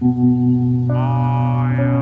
yang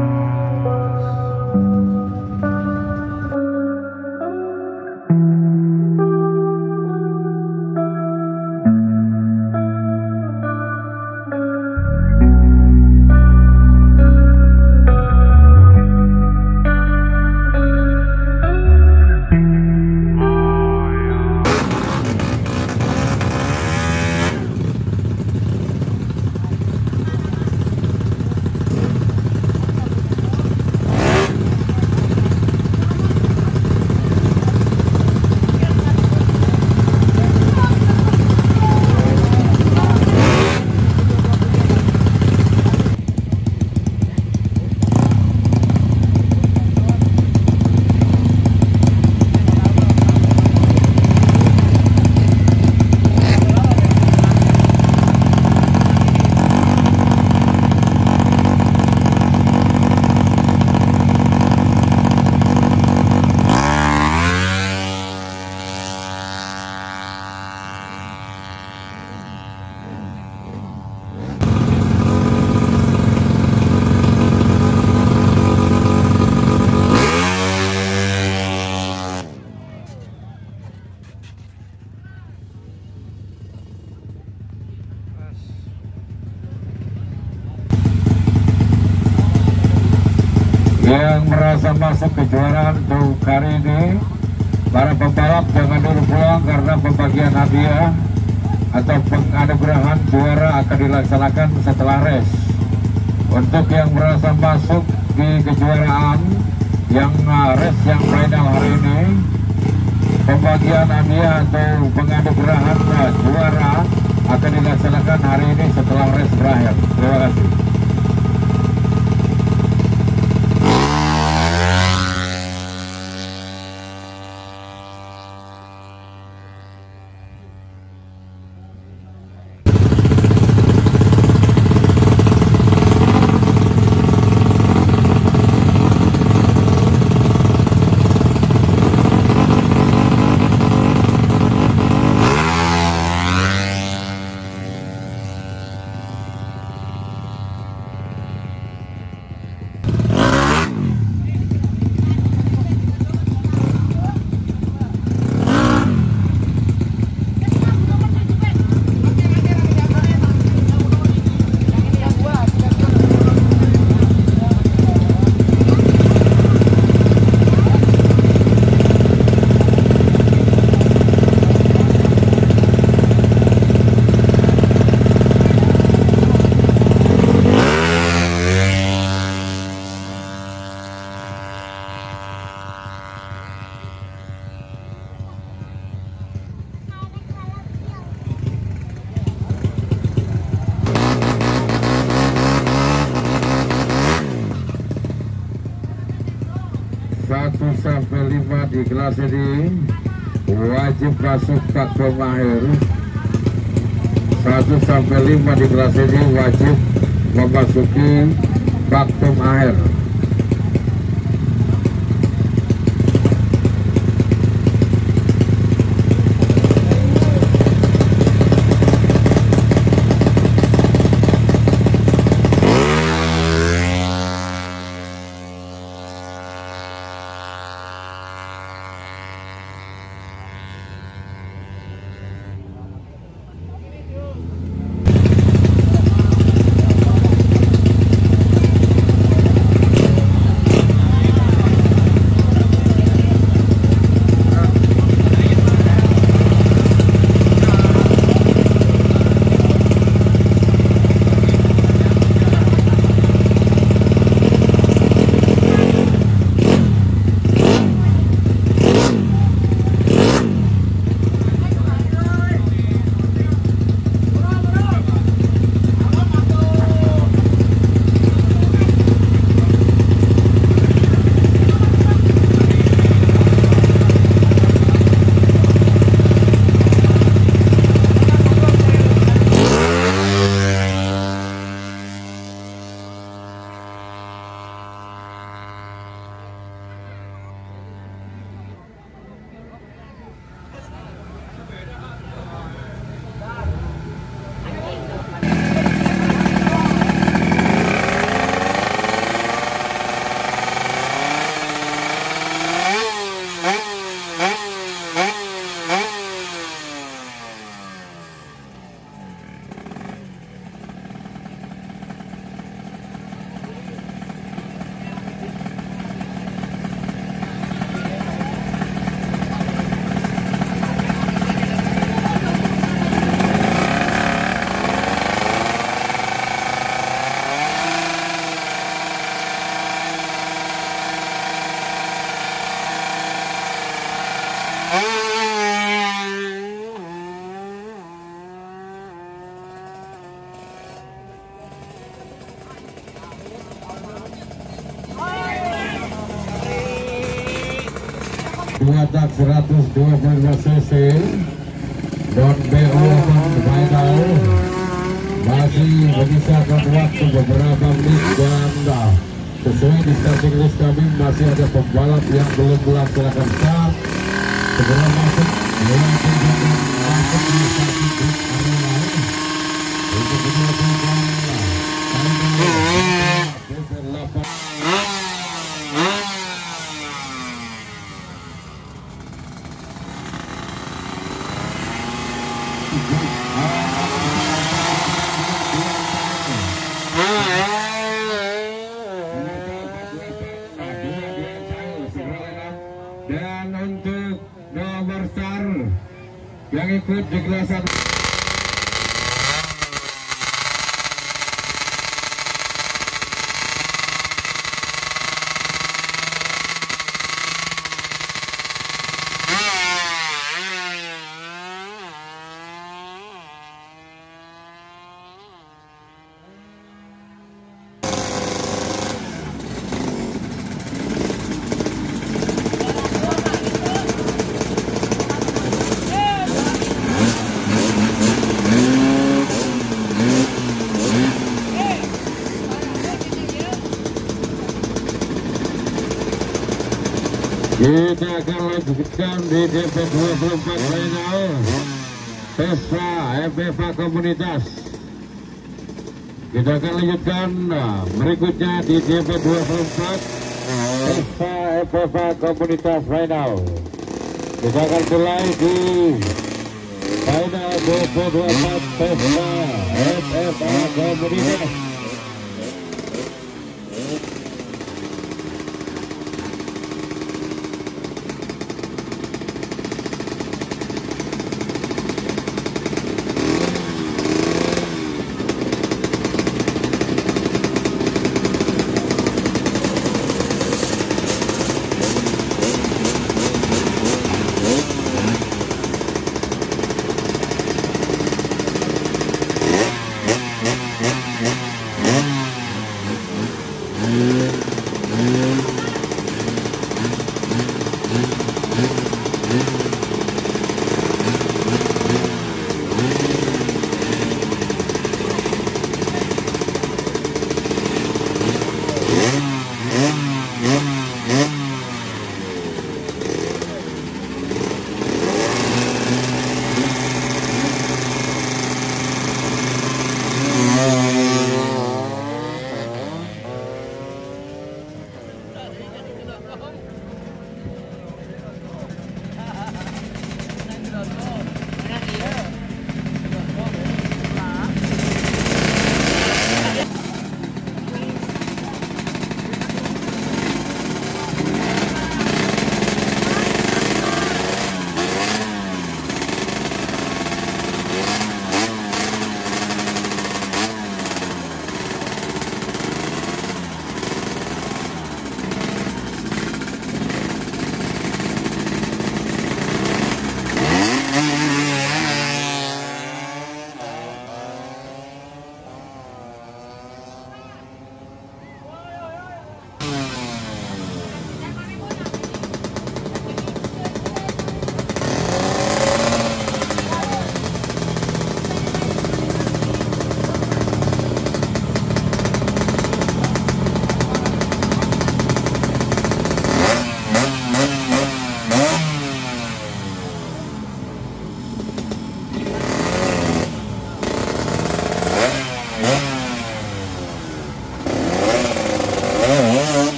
masuk kejuaraan untuk kali ini para pembalap jangan dulu pulang karena pembagian hadiah atau penganugerahan juara akan dilaksanakan setelah race. Untuk yang merasa masuk di kejuaraan yang uh, race yang final hari ini pembagian hadiah atau penganugerahan uh, juara akan dilaksanakan hari ini setelah race berakhir. Terima kasih di kelas ini wajib masuk faktor mahir satu sampai lima di kelas ini wajib memasuki faktor akhir 125 cc. Non BO final masih menyisakan waktu beberapa menit dan sesuai di starting list kami masih ada pembalap yang belum melaksanakan start. Segera masuk. Dan Plaza. Kita akan lanjutkan di DP24 final Pesta FBFA Komunitas. Kita akan lanjutkan nah, berikutnya di DP24 Pesta FBFA Komunitas final Kita akan mulai di final DP24 Pesta FBFA Komunitas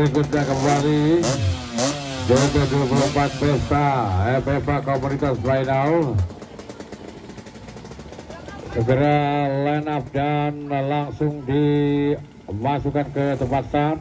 berikutnya kembali. Jogo 24 Pesta FFA Komunitas Final segera line up dan langsung dimasukkan ke tempat start